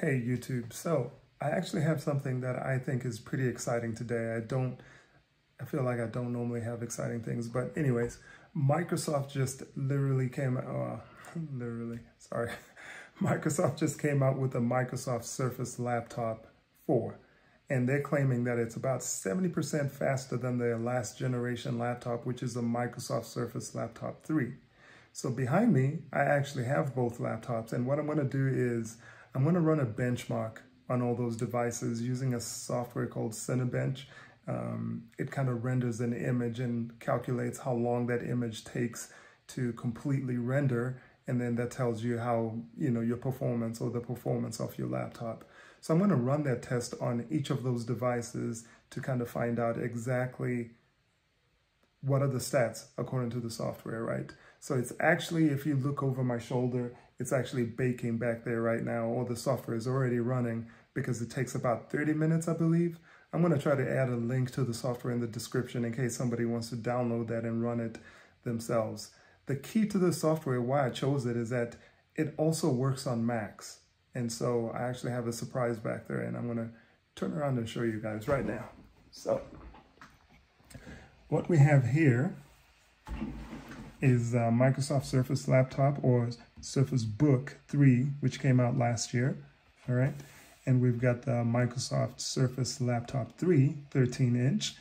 Hey YouTube, so I actually have something that I think is pretty exciting today. I don't, I feel like I don't normally have exciting things, but anyways, Microsoft just literally came out, uh, literally, sorry. Microsoft just came out with the Microsoft Surface Laptop 4, and they're claiming that it's about 70% faster than their last generation laptop, which is a Microsoft Surface Laptop 3. So behind me, I actually have both laptops, and what I'm gonna do is I'm going to run a benchmark on all those devices using a software called Cinebench. Um, it kind of renders an image and calculates how long that image takes to completely render and then that tells you how you know your performance or the performance of your laptop. So I'm going to run that test on each of those devices to kind of find out exactly what are the stats according to the software, right? So it's actually, if you look over my shoulder, it's actually baking back there right now, or the software is already running because it takes about 30 minutes, I believe. I'm gonna try to add a link to the software in the description in case somebody wants to download that and run it themselves. The key to the software, why I chose it, is that it also works on Macs. And so I actually have a surprise back there and I'm gonna turn around and show you guys right now. So what we have here is uh, Microsoft Surface Laptop or Surface Book 3, which came out last year. All right. And we've got the Microsoft Surface Laptop 3, 13 inch.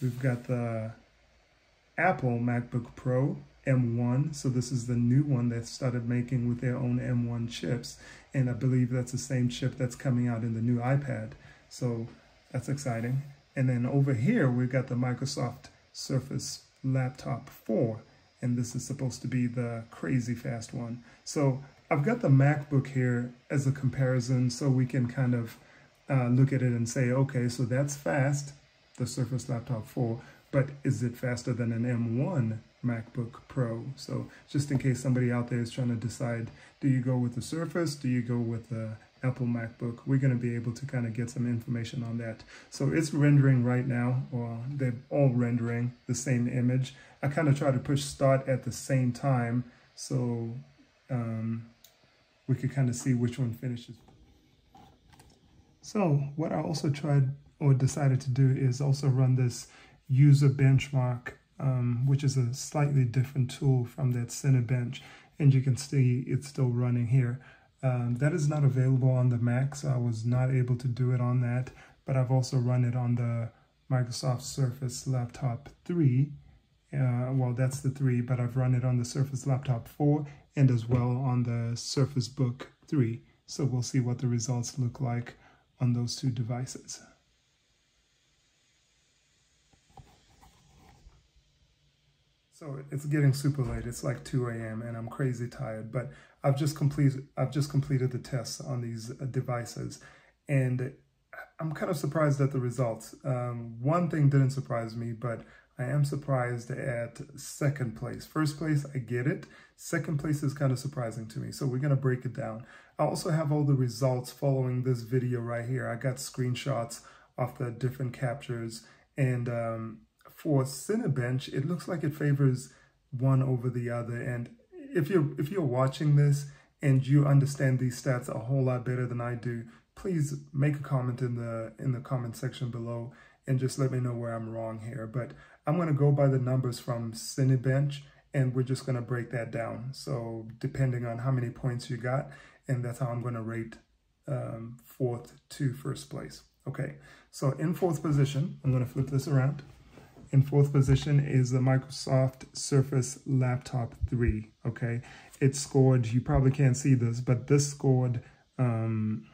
We've got the Apple MacBook Pro M1. So this is the new one that started making with their own M1 chips. And I believe that's the same chip that's coming out in the new iPad. So that's exciting. And then over here, we've got the Microsoft Surface Laptop 4 and this is supposed to be the crazy fast one. So I've got the MacBook here as a comparison so we can kind of uh, look at it and say, okay, so that's fast, the Surface Laptop 4, but is it faster than an M1 MacBook Pro? So just in case somebody out there is trying to decide, do you go with the Surface? Do you go with the Apple MacBook, we're going to be able to kind of get some information on that. So it's rendering right now, or they're all rendering the same image. I kind of try to push start at the same time so um, we could kind of see which one finishes. So what I also tried or decided to do is also run this user benchmark, um, which is a slightly different tool from that Cinebench. And you can see it's still running here. Um, that is not available on the Mac, so I was not able to do it on that, but I've also run it on the Microsoft Surface Laptop 3. Uh, well, that's the 3, but I've run it on the Surface Laptop 4 and as well on the Surface Book 3. So we'll see what the results look like on those two devices. So it's getting super late. It's like 2 a.m. and I'm crazy tired, but I've just completed I've just completed the tests on these uh, devices and I'm kind of surprised at the results. Um, one thing didn't surprise me, but I am surprised at second place. First place, I get it. Second place is kind of surprising to me. So we're going to break it down. I also have all the results following this video right here. I got screenshots of the different captures and um, for Cinebench, it looks like it favors one over the other. And if you're if you're watching this and you understand these stats a whole lot better than I do, please make a comment in the in the comment section below and just let me know where I'm wrong here. But I'm going to go by the numbers from Cinebench and we're just going to break that down. So depending on how many points you got, and that's how I'm going to rate um, fourth to first place. Okay, so in fourth position, I'm going to flip this around. In fourth position is the Microsoft Surface Laptop 3, okay? It scored, you probably can't see this, but this scored um,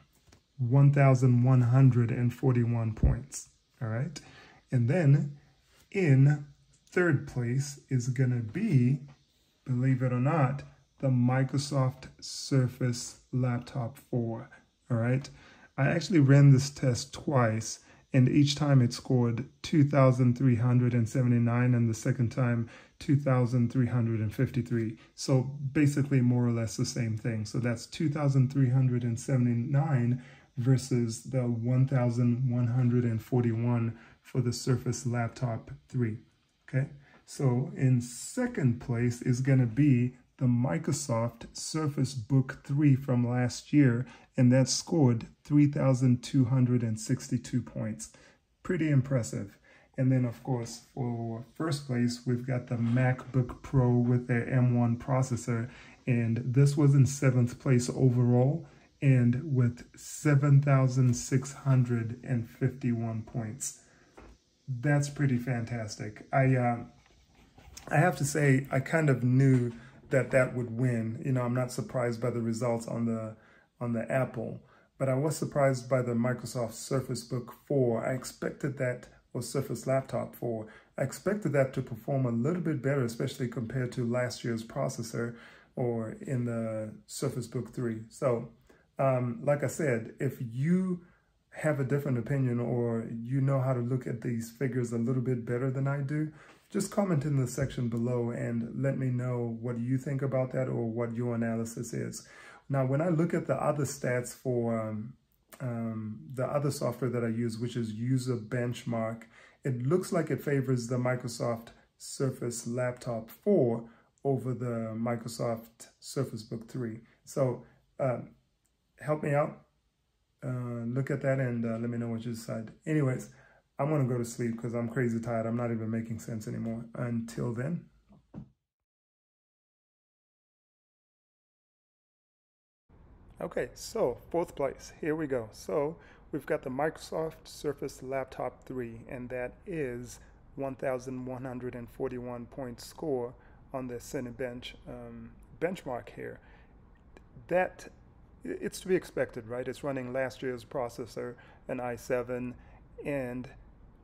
1,141 points, all right? And then in third place is to be, believe it or not, the Microsoft Surface Laptop 4, all right? I actually ran this test twice and each time it scored 2,379 and the second time 2,353. So basically more or less the same thing. So that's 2,379 versus the 1,141 for the Surface Laptop 3. Okay, so in second place is going to be the Microsoft Surface Book 3 from last year, and that scored 3,262 points. Pretty impressive. And then, of course, for first place, we've got the MacBook Pro with their M1 processor, and this was in seventh place overall and with 7,651 points. That's pretty fantastic. I uh, I have to say, I kind of knew that that would win. You know, I'm not surprised by the results on the on the Apple, but I was surprised by the Microsoft Surface Book 4. I expected that, or Surface Laptop 4, I expected that to perform a little bit better, especially compared to last year's processor or in the Surface Book 3. So, um, like I said, if you have a different opinion or you know how to look at these figures a little bit better than I do, just comment in the section below and let me know what you think about that or what your analysis is. Now, when I look at the other stats for um, um, the other software that I use, which is User Benchmark, it looks like it favors the Microsoft Surface Laptop 4 over the Microsoft Surface Book 3. So uh, help me out. Uh, look at that and uh, let me know what you decide. Anyways, I'm going to go to sleep because I'm crazy tired. I'm not even making sense anymore. Until then. Okay, so fourth place, here we go. So we've got the Microsoft Surface Laptop 3, and that is 1,141 point score on the Cinebench um, benchmark here. That, it's to be expected, right? It's running last year's processor, an i7, and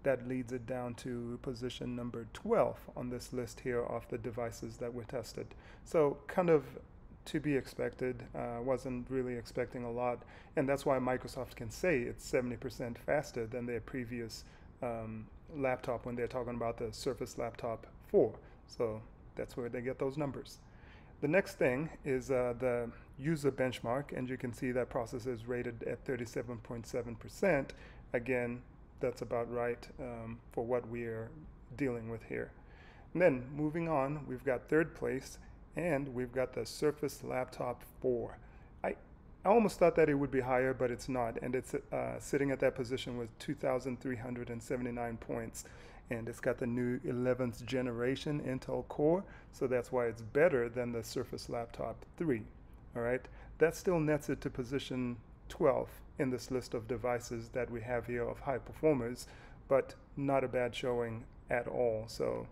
that leads it down to position number 12 on this list here of the devices that were tested. So kind of to be expected, uh, wasn't really expecting a lot. And that's why Microsoft can say it's 70% faster than their previous um, laptop when they're talking about the Surface Laptop 4. So that's where they get those numbers. The next thing is uh, the user benchmark, and you can see that processor is rated at 37.7%. Again, that's about right um, for what we're dealing with here. And then moving on, we've got third place, and we've got the Surface Laptop 4. I, I almost thought that it would be higher, but it's not, and it's uh, sitting at that position with 2,379 points. And it's got the new 11th generation Intel Core, so that's why it's better than the Surface Laptop 3. All right, that still nets it to position 12 in this list of devices that we have here of high performers, but not a bad showing at all. So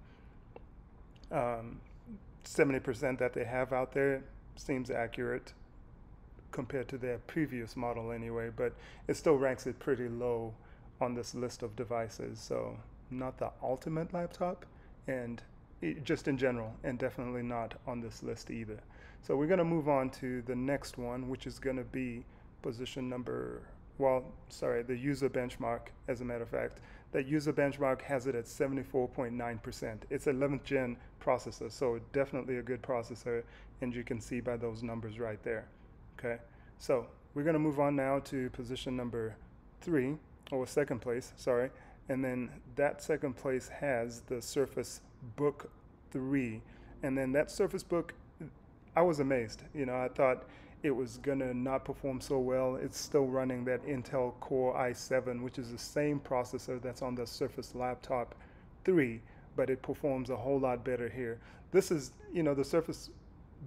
um, 70% that they have out there seems accurate compared to their previous model anyway, but it still ranks it pretty low on this list of devices. So not the ultimate laptop and just in general and definitely not on this list either. So we're going to move on to the next one, which is going to be position number, well, sorry, the user benchmark, as a matter of fact. That user benchmark has it at 74.9%. It's 11th gen processor, so definitely a good processor, and you can see by those numbers right there. Okay, so we're going to move on now to position number three, or second place, sorry, and then that second place has the Surface Book 3, and then that Surface Book, I was amazed. You know, I thought it was going to not perform so well. It's still running that Intel Core i7, which is the same processor that's on the Surface Laptop 3, but it performs a whole lot better here. This is, you know, the Surface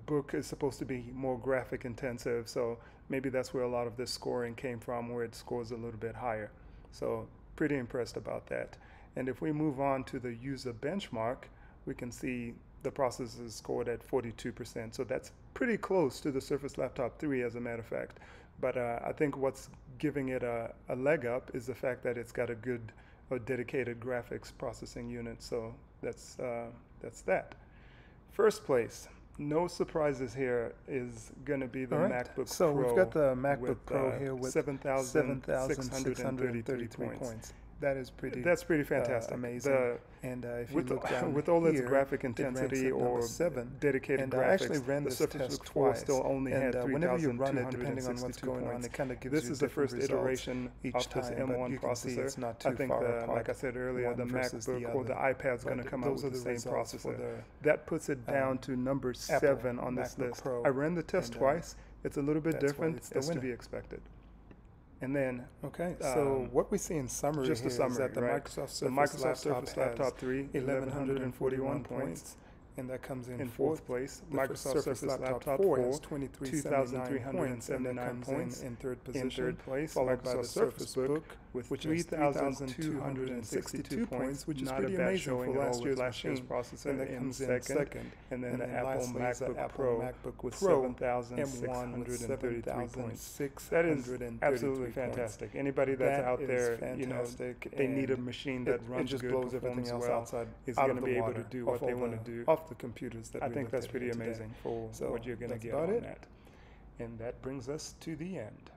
book is supposed to be more graphic intensive, so maybe that's where a lot of this scoring came from, where it scores a little bit higher. So pretty impressed about that. And if we move on to the user benchmark, we can see the processor is scored at 42%. So that's pretty close to the Surface Laptop 3, as a matter of fact. But uh, I think what's giving it a, a, leg up is the fact that it's got a good, a dedicated graphics processing unit. So that's uh, that's that. First place, no surprises here, is going to be the right. MacBook so Pro. So we've got the MacBook with, Pro uh, here with 7,633 points. points. That is pretty. That's pretty fantastic. Uh, amazing. The, and uh, if you with, look down with all its here, graphic intensity number or seven. dedicated And graphics, I actually ran the Surface test twice. still only and had uh, whenever you run it, depending on what's going on, it kind of gives This you is the first iteration each of this time, M1 you can see processor. it's not too I think, far the, like I said earlier, the versus the MacBook or the other. iPad's going to come out with the same processor. That puts it down to number seven on this MacBook list. Pro. I ran the test uh, twice. It's a little bit different. it's to be expected. And then Okay, so Um, what we see in summary just a here is summary, that the right? Microsoft Surface the Microsoft laptop Surface Laptop 3, 1141 points. and that comes in, In fourth place, Microsoft Surface Laptop 4 has 2379 points, and that comes points. in, in third In position, third place, followed by the Surface Book with which has 3,262 points, which is not pretty a bad amazing for last year's last year's processor and that comes in second. second. And then And the Apple MacBook Apple Pro MacBook with Pro M1 7,633 points. That is 633 absolutely fantastic. Anybody that's That out there, you know, fantastic, they need a machine that runs just good, blows everything else well, outside is out going to be able to do what they want to do. off the computers that I think that's pretty amazing for So what you're going to get on it. that. And that brings us to the end.